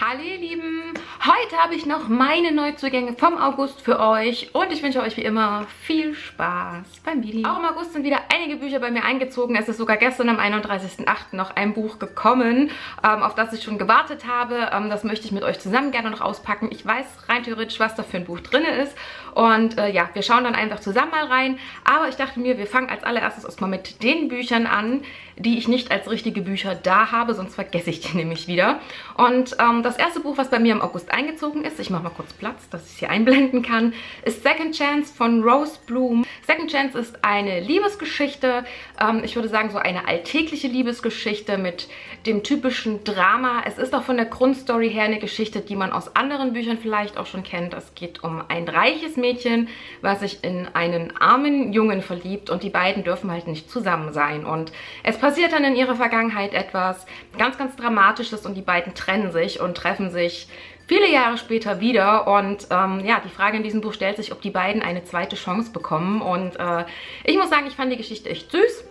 Hallo ihr Lieben, heute habe ich noch meine Neuzugänge vom August für euch und ich wünsche euch wie immer viel Spaß beim Video. Auch im August sind wieder einige Bücher bei mir eingezogen. Es ist sogar gestern am 31.08. noch ein Buch gekommen, ähm, auf das ich schon gewartet habe. Ähm, das möchte ich mit euch zusammen gerne noch auspacken. Ich weiß rein theoretisch, was da für ein Buch drin ist und äh, ja, wir schauen dann einfach zusammen mal rein. Aber ich dachte mir, wir fangen als allererstes erstmal mit den Büchern an, die ich nicht als richtige Bücher da habe, sonst vergesse ich die nämlich wieder. Und ähm, das erste Buch, was bei mir im August eingezogen ist, ich mache mal kurz Platz, dass ich es hier einblenden kann, ist Second Chance von Rose Bloom. Second Chance ist eine Liebesgeschichte, ähm, ich würde sagen so eine alltägliche Liebesgeschichte mit dem typischen Drama. Es ist auch von der Grundstory her eine Geschichte, die man aus anderen Büchern vielleicht auch schon kennt. Es geht um ein reiches Mädchen, was sich in einen armen Jungen verliebt und die beiden dürfen halt nicht zusammen sein. Und es passiert dann in ihrer Vergangenheit etwas ganz, ganz Dramatisches und die beiden trennen sich und treffen sich viele Jahre später wieder und ähm, ja, die Frage in diesem Buch stellt sich, ob die beiden eine zweite Chance bekommen und äh, ich muss sagen, ich fand die Geschichte echt süß.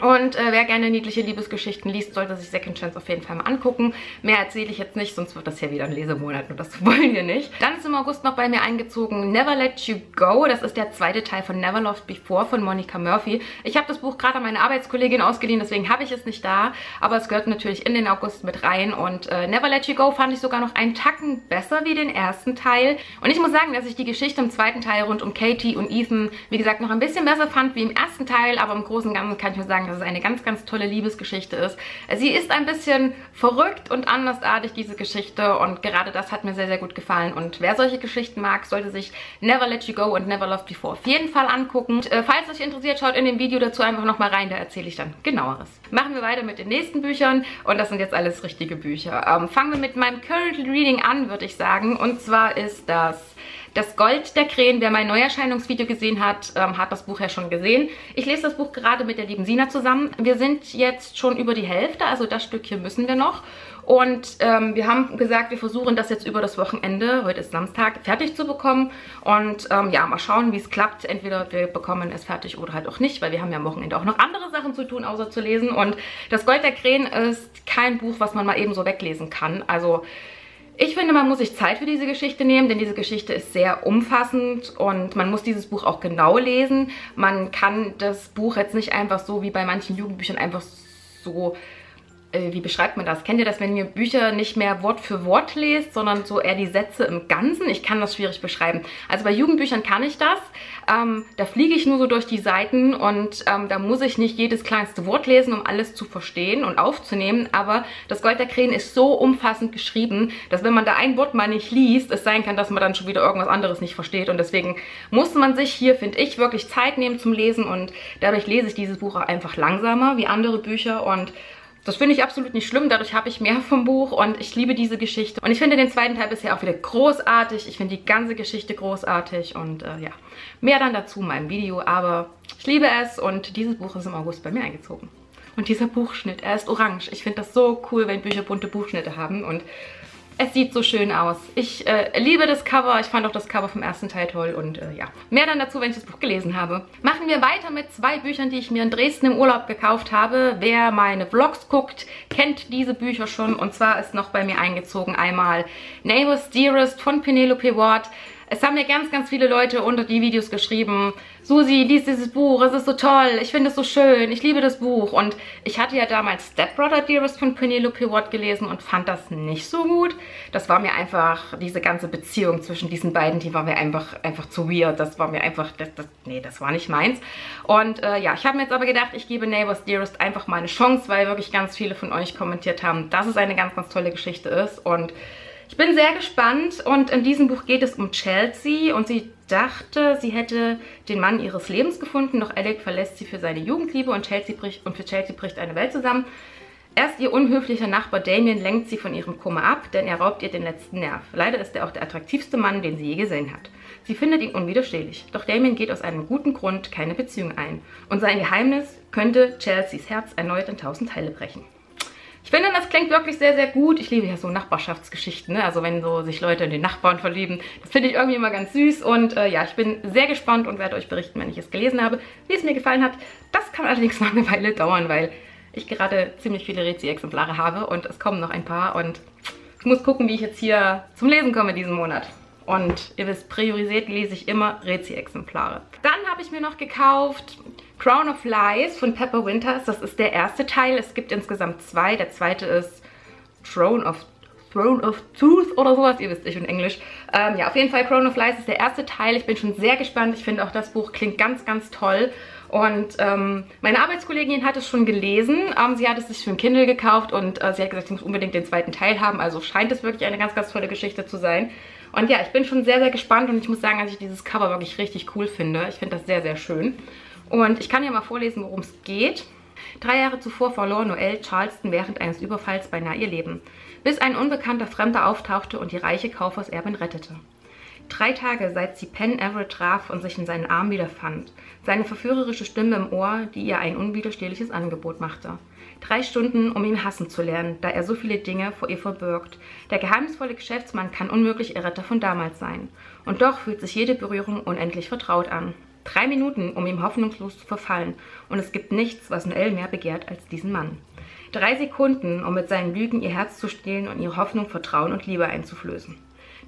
Und äh, wer gerne niedliche Liebesgeschichten liest, sollte sich Second Chance auf jeden Fall mal angucken. Mehr erzähle ich jetzt nicht, sonst wird das hier wieder ein Lesemonat und das wollen wir nicht. Dann ist im August noch bei mir eingezogen Never Let You Go. Das ist der zweite Teil von Never Loved Before von Monica Murphy. Ich habe das Buch gerade an meine Arbeitskollegin ausgeliehen, deswegen habe ich es nicht da. Aber es gehört natürlich in den August mit rein. Und äh, Never Let You Go fand ich sogar noch einen Tacken besser wie den ersten Teil. Und ich muss sagen, dass ich die Geschichte im zweiten Teil rund um Katie und Ethan, wie gesagt, noch ein bisschen besser fand wie im ersten Teil. Aber im Großen und Ganzen kann ich nur sagen, dass es eine ganz, ganz tolle Liebesgeschichte ist. Sie ist ein bisschen verrückt und andersartig, diese Geschichte. Und gerade das hat mir sehr, sehr gut gefallen. Und wer solche Geschichten mag, sollte sich Never Let You Go und Never Loved Before auf jeden Fall angucken. Und, äh, falls euch interessiert, schaut in dem Video dazu einfach nochmal rein. Da erzähle ich dann genaueres. Machen wir weiter mit den nächsten Büchern. Und das sind jetzt alles richtige Bücher. Ähm, fangen wir mit meinem Current Reading an, würde ich sagen. Und zwar ist das das Gold der Krähen, wer mein Neuerscheinungsvideo gesehen hat, ähm, hat das Buch ja schon gesehen. Ich lese das Buch gerade mit der lieben Sina zusammen. Wir sind jetzt schon über die Hälfte, also das Stück hier müssen wir noch. Und ähm, wir haben gesagt, wir versuchen das jetzt über das Wochenende, heute ist Samstag, fertig zu bekommen. Und ähm, ja, mal schauen, wie es klappt. Entweder wir bekommen es fertig oder halt auch nicht, weil wir haben ja am Wochenende auch noch andere Sachen zu tun, außer zu lesen. Und das Gold der Krähen ist kein Buch, was man mal eben so weglesen kann. Also ich finde, man muss sich Zeit für diese Geschichte nehmen, denn diese Geschichte ist sehr umfassend und man muss dieses Buch auch genau lesen. Man kann das Buch jetzt nicht einfach so wie bei manchen Jugendbüchern einfach so äh, wie beschreibt man das? Kennt ihr das, wenn ihr Bücher nicht mehr Wort für Wort lest, sondern so eher die Sätze im Ganzen? Ich kann das schwierig beschreiben. Also bei Jugendbüchern kann ich das. Ähm, da fliege ich nur so durch die Seiten und ähm, da muss ich nicht jedes kleinste Wort lesen, um alles zu verstehen und aufzunehmen. Aber das Gold der Krähen ist so umfassend geschrieben, dass wenn man da ein Wort mal nicht liest, es sein kann, dass man dann schon wieder irgendwas anderes nicht versteht. Und deswegen muss man sich hier, finde ich, wirklich Zeit nehmen zum Lesen und dadurch lese ich dieses Buch auch einfach langsamer wie andere Bücher und das finde ich absolut nicht schlimm, dadurch habe ich mehr vom Buch und ich liebe diese Geschichte. Und ich finde den zweiten Teil bisher auch wieder großartig. Ich finde die ganze Geschichte großartig und äh, ja, mehr dann dazu in meinem Video. Aber ich liebe es und dieses Buch ist im August bei mir eingezogen. Und dieser Buchschnitt, er ist orange. Ich finde das so cool, wenn Bücher bunte Buchschnitte haben und es sieht so schön aus. Ich äh, liebe das Cover. Ich fand auch das Cover vom ersten Teil toll. Und äh, ja, mehr dann dazu, wenn ich das Buch gelesen habe. Machen wir weiter mit zwei Büchern, die ich mir in Dresden im Urlaub gekauft habe. Wer meine Vlogs guckt, kennt diese Bücher schon. Und zwar ist noch bei mir eingezogen einmal Neighbors Dearest von Penelope Ward. Es haben mir ganz, ganz viele Leute unter die Videos geschrieben, Susi, lies dieses Buch, es ist so toll, ich finde es so schön, ich liebe das Buch. Und ich hatte ja damals Stepbrother Dearest von Penelope Watt gelesen und fand das nicht so gut. Das war mir einfach, diese ganze Beziehung zwischen diesen beiden, die war mir einfach, einfach zu weird. Das war mir einfach, das, das, nee, das war nicht meins. Und äh, ja, ich habe mir jetzt aber gedacht, ich gebe Neighbors Dearest einfach mal eine Chance, weil wirklich ganz viele von euch kommentiert haben, dass es eine ganz, ganz tolle Geschichte ist. Und ich bin sehr gespannt und in diesem Buch geht es um Chelsea und sie dachte, sie hätte den Mann ihres Lebens gefunden, doch Alec verlässt sie für seine Jugendliebe und, Chelsea bricht, und für Chelsea bricht eine Welt zusammen. Erst ihr unhöflicher Nachbar Damien lenkt sie von ihrem Kummer ab, denn er raubt ihr den letzten Nerv. Leider ist er auch der attraktivste Mann, den sie je gesehen hat. Sie findet ihn unwiderstehlich, doch Damien geht aus einem guten Grund keine Beziehung ein. Und sein Geheimnis könnte Chelseas Herz erneut in tausend Teile brechen. Ich finde, das klingt wirklich sehr, sehr gut. Ich liebe ja so Nachbarschaftsgeschichten, ne? also wenn so sich Leute in den Nachbarn verlieben. Das finde ich irgendwie immer ganz süß und äh, ja, ich bin sehr gespannt und werde euch berichten, wenn ich es gelesen habe, wie es mir gefallen hat. Das kann allerdings noch eine Weile dauern, weil ich gerade ziemlich viele Rezi-Exemplare habe und es kommen noch ein paar und Ich muss gucken, wie ich jetzt hier zum Lesen komme diesen Monat. Und ihr wisst, priorisiert lese ich immer Rezi-Exemplare. Dann habe ich mir noch gekauft Crown of Lies von Pepper Winters. Das ist der erste Teil. Es gibt insgesamt zwei. Der zweite ist Throne of Throne of Truth oder sowas. Ihr wisst, ich in Englisch. Ähm, ja, auf jeden Fall Crown of Lies ist der erste Teil. Ich bin schon sehr gespannt. Ich finde auch das Buch klingt ganz, ganz toll. Und ähm, meine Arbeitskollegin hat es schon gelesen. Ähm, sie hat es sich für ein Kindle gekauft und äh, sie hat gesagt, sie muss unbedingt den zweiten Teil haben. Also scheint es wirklich eine ganz, ganz tolle Geschichte zu sein. Und ja, ich bin schon sehr, sehr gespannt und ich muss sagen, dass ich dieses Cover wirklich richtig cool finde. Ich finde das sehr, sehr schön. Und ich kann ja mal vorlesen, worum es geht. Drei Jahre zuvor verlor Noelle Charleston während eines Überfalls beinahe ihr Leben, bis ein unbekannter Fremder auftauchte und die reiche Kaufhauserbin rettete. Drei Tage, seit sie Penn Everett traf und sich in seinen Armen wiederfand. Seine verführerische Stimme im Ohr, die ihr ein unwiderstehliches Angebot machte. Drei Stunden, um ihn hassen zu lernen, da er so viele Dinge vor ihr verbirgt. Der geheimnisvolle Geschäftsmann kann unmöglich ihr Retter von damals sein. Und doch fühlt sich jede Berührung unendlich vertraut an. Drei Minuten, um ihm hoffnungslos zu verfallen. Und es gibt nichts, was Noelle mehr begehrt als diesen Mann. Drei Sekunden, um mit seinen Lügen ihr Herz zu stehlen und ihre Hoffnung, Vertrauen und Liebe einzuflößen.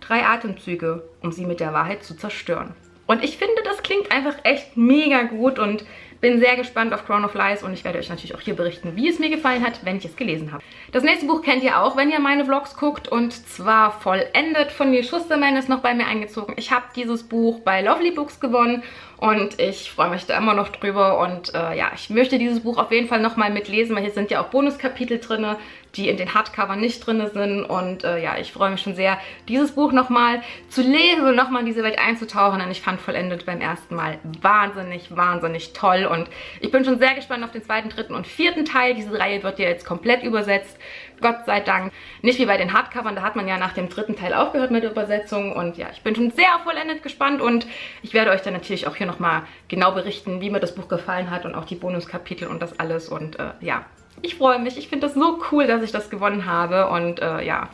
Drei Atemzüge, um sie mit der Wahrheit zu zerstören. Und ich finde, das klingt einfach echt mega gut und bin sehr gespannt auf Crown of Lies und ich werde euch natürlich auch hier berichten, wie es mir gefallen hat, wenn ich es gelesen habe. Das nächste Buch kennt ihr auch, wenn ihr meine Vlogs guckt und zwar vollendet von Neil Schusterman ist noch bei mir eingezogen. Ich habe dieses Buch bei Lovely Books gewonnen und ich freue mich da immer noch drüber und äh, ja, ich möchte dieses Buch auf jeden Fall nochmal mitlesen, weil hier sind ja auch Bonuskapitel drin, die in den Hardcover nicht drin sind und äh, ja, ich freue mich schon sehr, dieses Buch nochmal zu lesen und nochmal in diese Welt einzutauchen, denn ich fand vollendet beim ersten Mal wahnsinnig, wahnsinnig toll und ich bin schon sehr gespannt auf den zweiten, dritten und vierten Teil. Diese Reihe wird ja jetzt komplett übersetzt. Gott sei Dank. Nicht wie bei den Hardcovern, da hat man ja nach dem dritten Teil aufgehört mit der Übersetzung. Und ja, ich bin schon sehr vollendet gespannt und ich werde euch dann natürlich auch hier nochmal genau berichten, wie mir das Buch gefallen hat und auch die Bonuskapitel und das alles. Und äh, ja, ich freue mich. Ich finde das so cool, dass ich das gewonnen habe und äh, ja,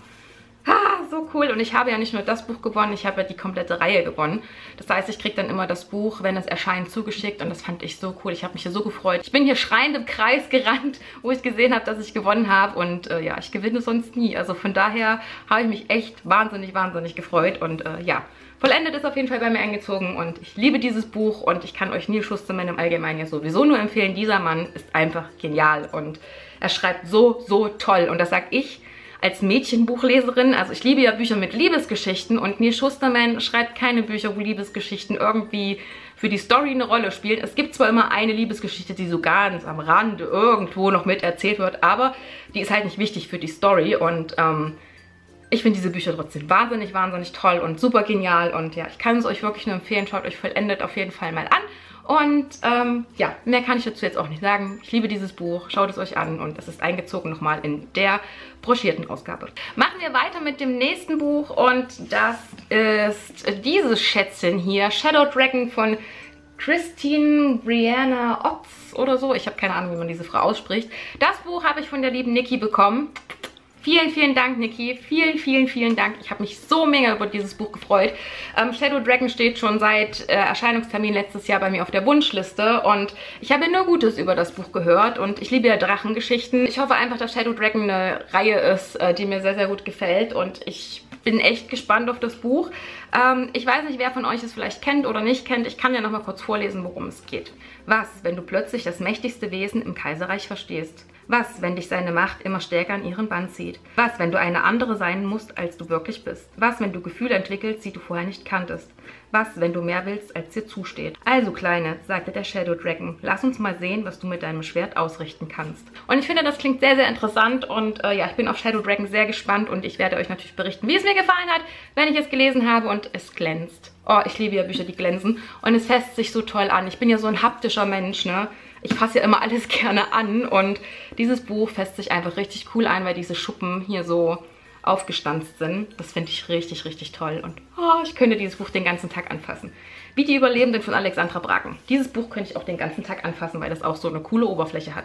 Ah, so cool. Und ich habe ja nicht nur das Buch gewonnen, ich habe ja die komplette Reihe gewonnen. Das heißt, ich kriege dann immer das Buch, wenn es erscheint, zugeschickt. Und das fand ich so cool. Ich habe mich hier so gefreut. Ich bin hier schreiend im Kreis gerannt, wo ich gesehen habe, dass ich gewonnen habe. Und äh, ja, ich gewinne sonst nie. Also von daher habe ich mich echt wahnsinnig, wahnsinnig gefreut. Und äh, ja, Vollendet ist auf jeden Fall bei mir eingezogen und ich liebe dieses Buch und ich kann euch Neil Schusterman im Allgemeinen ja sowieso nur empfehlen. Dieser Mann ist einfach genial und er schreibt so, so toll und das sage ich als Mädchenbuchleserin, also ich liebe ja Bücher mit Liebesgeschichten und Neil Schusterman schreibt keine Bücher, wo Liebesgeschichten irgendwie für die Story eine Rolle spielen. Es gibt zwar immer eine Liebesgeschichte, die so ganz am Rande irgendwo noch mit erzählt wird, aber die ist halt nicht wichtig für die Story und ähm, ich finde diese Bücher trotzdem wahnsinnig, wahnsinnig toll und super genial und ja, ich kann es euch wirklich nur empfehlen. Schaut euch vollendet auf jeden Fall mal an. Und ähm, ja, mehr kann ich dazu jetzt auch nicht sagen. Ich liebe dieses Buch, schaut es euch an und es ist eingezogen nochmal in der broschierten Ausgabe. Machen wir weiter mit dem nächsten Buch und das ist dieses Schätzchen hier, Shadow Dragon von Christine Brianna Otz oder so. Ich habe keine Ahnung, wie man diese Frau ausspricht. Das Buch habe ich von der lieben Niki bekommen. Vielen, vielen Dank, Niki. Vielen, vielen, vielen Dank. Ich habe mich so mega über dieses Buch gefreut. Ähm, Shadow Dragon steht schon seit äh, Erscheinungstermin letztes Jahr bei mir auf der Wunschliste und ich habe nur Gutes über das Buch gehört und ich liebe ja Drachengeschichten. Ich hoffe einfach, dass Shadow Dragon eine Reihe ist, äh, die mir sehr, sehr gut gefällt und ich bin echt gespannt auf das Buch. Ähm, ich weiß nicht, wer von euch es vielleicht kennt oder nicht kennt. Ich kann ja noch mal kurz vorlesen, worum es geht. Was, wenn du plötzlich das mächtigste Wesen im Kaiserreich verstehst? Was, wenn dich seine Macht immer stärker an ihren Bann zieht? Was, wenn du eine andere sein musst, als du wirklich bist? Was, wenn du Gefühle entwickelst, die du vorher nicht kanntest? Was, wenn du mehr willst, als dir zusteht? Also, Kleine, sagte der Shadow Dragon, lass uns mal sehen, was du mit deinem Schwert ausrichten kannst. Und ich finde, das klingt sehr, sehr interessant und äh, ja, ich bin auf Shadow Dragon sehr gespannt und ich werde euch natürlich berichten, wie es mir gefallen hat, wenn ich es gelesen habe und es glänzt. Oh, ich liebe ja Bücher, die glänzen und es fässt sich so toll an. Ich bin ja so ein haptischer Mensch, ne? ich fasse ja immer alles gerne an und dieses Buch fässt sich einfach richtig cool ein, weil diese Schuppen hier so aufgestanzt sind. Das finde ich richtig, richtig toll und oh, ich könnte dieses Buch den ganzen Tag anfassen. Wie die Überlebenden von Alexandra Braken. Dieses Buch könnte ich auch den ganzen Tag anfassen, weil das auch so eine coole Oberfläche hat.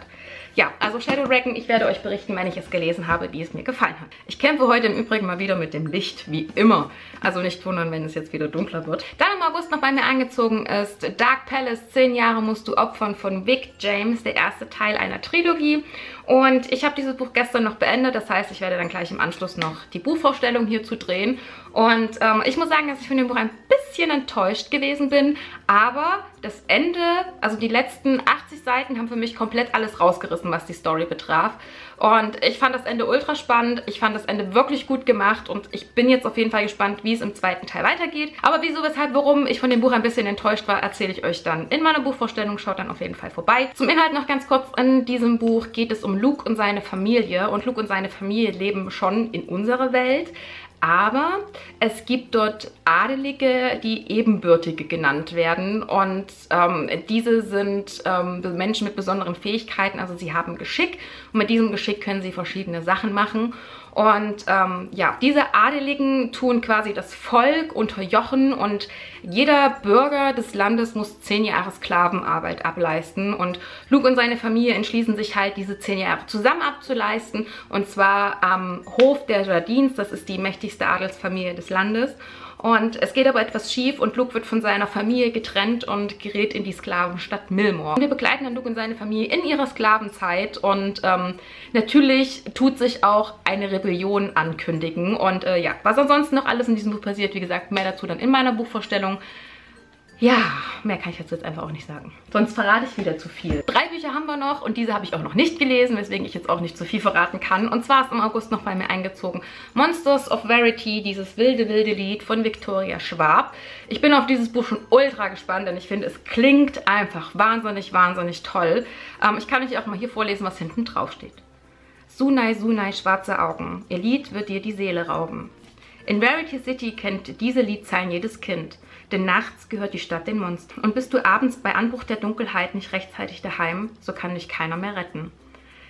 Ja, also Shadow Dragon, ich werde euch berichten, wenn ich es gelesen habe, wie es mir gefallen hat. Ich kämpfe heute im Übrigen mal wieder mit dem Licht, wie immer. Also nicht wundern, wenn es jetzt wieder dunkler wird. Dann im August noch bei mir angezogen ist Dark Palace, 10 Jahre musst du opfern von Vic James, der erste Teil einer Trilogie. Und ich habe dieses Buch gestern noch beendet, das heißt, ich werde dann gleich im Anschluss noch die Buchvorstellung hier zu drehen. Und ähm, ich muss sagen, dass ich von dem Buch ein bisschen enttäuscht gewesen bin, aber das Ende, also die letzten 80 Seiten haben für mich komplett alles rausgerissen, was die Story betraf. Und ich fand das Ende ultra spannend, ich fand das Ende wirklich gut gemacht und ich bin jetzt auf jeden Fall gespannt, wie es im zweiten Teil weitergeht. Aber wieso, weshalb, warum ich von dem Buch ein bisschen enttäuscht war, erzähle ich euch dann in meiner Buchvorstellung. Schaut dann auf jeden Fall vorbei. Zum Inhalt noch ganz kurz. In diesem Buch geht es um Luke und seine Familie und Luke und seine Familie leben schon in unserer Welt, aber es gibt dort Adelige, die Ebenbürtige genannt werden. Und ähm, diese sind ähm, Menschen mit besonderen Fähigkeiten, also sie haben Geschick. Und mit diesem Geschick können sie verschiedene Sachen machen und ähm, ja, diese Adeligen tun quasi das Volk unterjochen und jeder Bürger des Landes muss zehn Jahre Sklavenarbeit ableisten. Und Luke und seine Familie entschließen sich halt, diese zehn Jahre zusammen abzuleisten. Und zwar am Hof der Jardins, das ist die mächtigste Adelsfamilie des Landes. Und es geht aber etwas schief und Luke wird von seiner Familie getrennt und gerät in die Sklavenstadt Milmore. Wir begleiten dann Luke und seine Familie in ihrer Sklavenzeit und ähm, natürlich tut sich auch eine Rebellion ankündigen. Und äh, ja, was ansonsten noch alles in diesem Buch passiert, wie gesagt, mehr dazu dann in meiner Buchvorstellung. Ja, mehr kann ich jetzt einfach auch nicht sagen. Sonst verrate ich wieder zu viel. Drei Bücher haben wir noch und diese habe ich auch noch nicht gelesen, weswegen ich jetzt auch nicht zu viel verraten kann. Und zwar ist im August noch bei mir eingezogen Monsters of Verity, dieses wilde, wilde Lied von Victoria Schwab. Ich bin auf dieses Buch schon ultra gespannt, denn ich finde, es klingt einfach wahnsinnig, wahnsinnig toll. Ähm, ich kann euch auch mal hier vorlesen, was hinten drauf steht. Sunai, Sunai, schwarze Augen. Ihr Lied wird dir die Seele rauben. In Verity City kennt diese Liedzeilen jedes Kind, denn nachts gehört die Stadt den Monstern. Und bist du abends bei Anbruch der Dunkelheit nicht rechtzeitig daheim, so kann dich keiner mehr retten.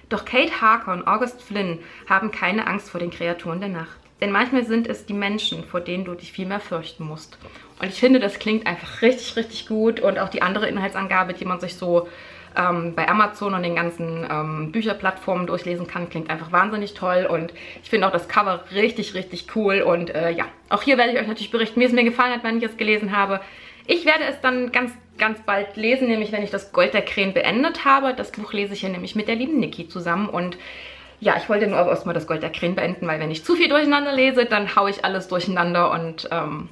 Doch Kate Harker und August Flynn haben keine Angst vor den Kreaturen der Nacht. Denn manchmal sind es die Menschen, vor denen du dich viel mehr fürchten musst. Und ich finde, das klingt einfach richtig, richtig gut. Und auch die andere Inhaltsangabe, die man sich so ähm, bei Amazon und den ganzen ähm, Bücherplattformen durchlesen kann. Klingt einfach wahnsinnig toll und ich finde auch das Cover richtig, richtig cool. Und äh, ja, auch hier werde ich euch natürlich berichten, wie es mir gefallen hat, wenn ich es gelesen habe. Ich werde es dann ganz, ganz bald lesen, nämlich wenn ich das Gold der Krähen beendet habe. Das Buch lese ich hier nämlich mit der lieben Niki zusammen und ja, ich wollte nur erstmal das Gold der Krähen beenden, weil wenn ich zu viel durcheinander lese, dann haue ich alles durcheinander und ähm,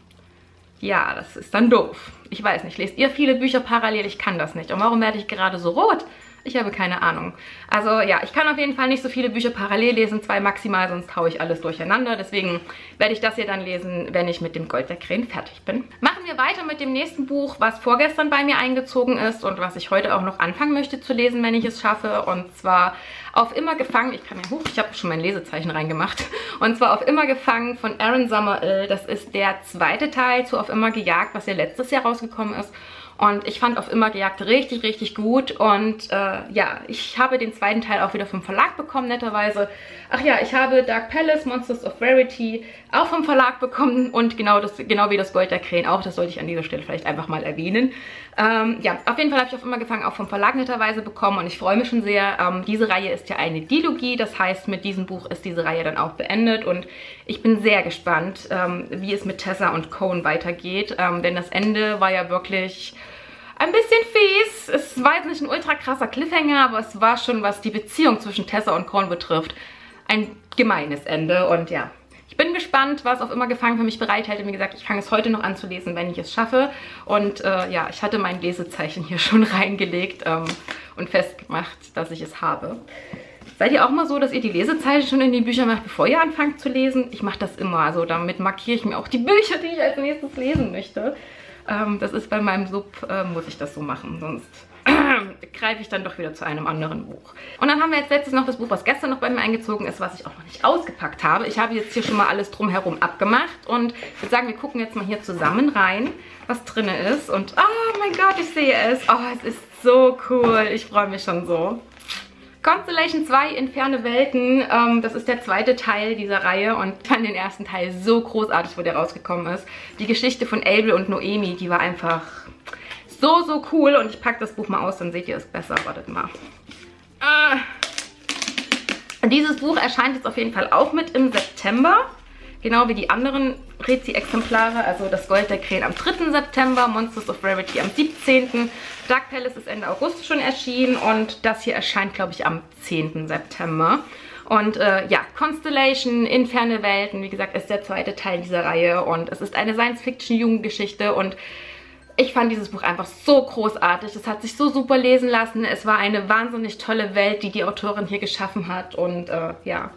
ja, das ist dann doof. Ich weiß nicht, lest ihr viele Bücher parallel? Ich kann das nicht. Und warum werde ich gerade so rot? Ich habe keine Ahnung. Also ja, ich kann auf jeden Fall nicht so viele Bücher parallel lesen, zwei maximal, sonst haue ich alles durcheinander. Deswegen werde ich das hier dann lesen, wenn ich mit dem Gold der Krähen fertig bin. Machen wir weiter mit dem nächsten Buch, was vorgestern bei mir eingezogen ist und was ich heute auch noch anfangen möchte zu lesen, wenn ich es schaffe. Und zwar auf immer gefangen, ich kann ja hoch, ich habe schon mein Lesezeichen reingemacht. Und zwar auf immer gefangen von Aaron Summerall. Das ist der zweite Teil zu Auf immer gejagt, was ja letztes Jahr rausgekommen ist. Und ich fand auf immer gejagt richtig, richtig gut. Und äh, ja, ich habe den zweiten Teil auch wieder vom Verlag bekommen, netterweise. Ach ja, ich habe Dark Palace, Monsters of Rarity auch vom Verlag bekommen. Und genau, das, genau wie das Gold der Krähen auch. Das sollte ich an dieser Stelle vielleicht einfach mal erwähnen. Ähm, ja, auf jeden Fall habe ich auf immer gefangen auch vom Verlag netterweise bekommen. Und ich freue mich schon sehr. Ähm, diese Reihe ist ja eine Dilogie. Das heißt, mit diesem Buch ist diese Reihe dann auch beendet. Und ich bin sehr gespannt, ähm, wie es mit Tessa und Cohen weitergeht. Ähm, denn das Ende war ja wirklich ein bisschen fies. Es war jetzt nicht ein ultra krasser Cliffhanger, aber es war schon, was die Beziehung zwischen Tessa und Korn betrifft, ein gemeines Ende. Und ja, ich bin gespannt, was auch immer Gefangen für mich bereithält. Wie gesagt, ich fange es heute noch an zu lesen, wenn ich es schaffe. Und äh, ja, ich hatte mein Lesezeichen hier schon reingelegt ähm, und festgemacht, dass ich es habe. Seid ihr auch mal so, dass ihr die Lesezeichen schon in die Bücher macht, bevor ihr anfangt zu lesen? Ich mache das immer. Also damit markiere ich mir auch die Bücher, die ich als nächstes lesen möchte. Ähm, das ist bei meinem Sub, äh, muss ich das so machen, sonst greife ich dann doch wieder zu einem anderen Buch. Und dann haben wir jetzt letztes noch das Buch, was gestern noch bei mir eingezogen ist, was ich auch noch nicht ausgepackt habe. Ich habe jetzt hier schon mal alles drumherum abgemacht und würde sagen, wir gucken jetzt mal hier zusammen rein, was drin ist. Und oh mein Gott, ich sehe es. Oh, es ist so cool. Ich freue mich schon so. Constellation 2 Inferne Welten, ähm, das ist der zweite Teil dieser Reihe und ich fand den ersten Teil so großartig, wo der rausgekommen ist. Die Geschichte von Abel und Noemi, die war einfach so, so cool und ich packe das Buch mal aus, dann seht ihr es besser. Wartet mal. Ah. Dieses Buch erscheint jetzt auf jeden Fall auch mit im September. Genau wie die anderen Rezi-Exemplare, also das Gold der Krähen am 3. September, Monsters of Rarity am 17. Dark Palace ist Ende August schon erschienen und das hier erscheint, glaube ich, am 10. September. Und äh, ja, Constellation, Inferne Welten, wie gesagt, ist der zweite Teil dieser Reihe und es ist eine Science-Fiction-Jugendgeschichte und ich fand dieses Buch einfach so großartig. Es hat sich so super lesen lassen. Es war eine wahnsinnig tolle Welt, die die Autorin hier geschaffen hat und äh, ja,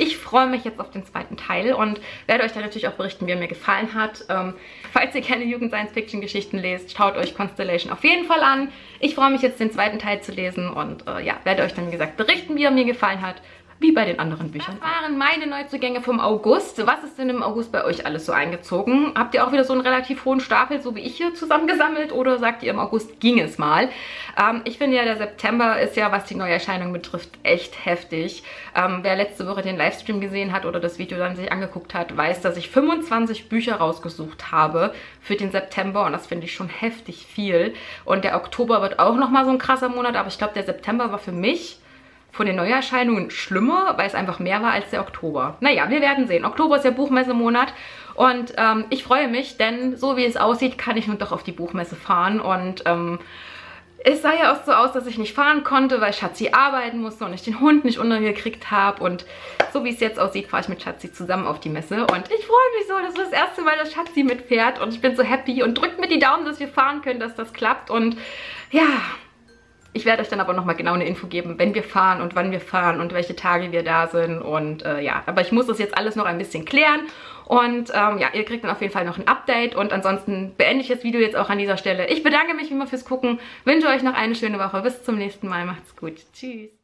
ich freue mich jetzt auf den zweiten Teil und werde euch dann natürlich auch berichten, wie er mir gefallen hat. Ähm, falls ihr keine Jugend-Science-Fiction-Geschichten lest, schaut euch Constellation auf jeden Fall an. Ich freue mich jetzt, den zweiten Teil zu lesen und äh, ja, werde euch dann, wie gesagt, berichten, wie er mir gefallen hat wie bei den anderen Büchern. Das waren meine Neuzugänge vom August. Was ist denn im August bei euch alles so eingezogen? Habt ihr auch wieder so einen relativ hohen Stapel, so wie ich hier zusammengesammelt oder sagt ihr im August ging es mal? Ähm, ich finde ja, der September ist ja, was die Neuerscheinung betrifft, echt heftig. Ähm, wer letzte Woche den Livestream gesehen hat oder das Video dann sich angeguckt hat, weiß, dass ich 25 Bücher rausgesucht habe für den September und das finde ich schon heftig viel. Und der Oktober wird auch nochmal so ein krasser Monat, aber ich glaube, der September war für mich von den Neuerscheinungen schlimmer, weil es einfach mehr war als der Oktober. Naja, wir werden sehen. Oktober ist ja Buchmessemonat und ähm, ich freue mich, denn so wie es aussieht, kann ich nun doch auf die Buchmesse fahren und ähm, es sah ja auch so aus, dass ich nicht fahren konnte, weil Schatzi arbeiten musste und ich den Hund nicht untergekriegt habe. Und so wie es jetzt aussieht, fahre ich mit Schatzi zusammen auf die Messe. Und ich freue mich so, das ist das erste Mal, dass Schatzi mitfährt. Und ich bin so happy und drückt mir die Daumen, dass wir fahren können, dass das klappt. Und ja, ich werde euch dann aber nochmal genau eine Info geben, wenn wir fahren und wann wir fahren und welche Tage wir da sind. Und äh, ja, aber ich muss das jetzt alles noch ein bisschen klären. Und ähm, ja, ihr kriegt dann auf jeden Fall noch ein Update. Und ansonsten beende ich das Video jetzt auch an dieser Stelle. Ich bedanke mich wie immer fürs Gucken, wünsche euch noch eine schöne Woche. Bis zum nächsten Mal. Macht's gut. Tschüss.